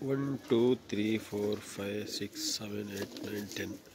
1 2 3 4 5 6 7 8 9 10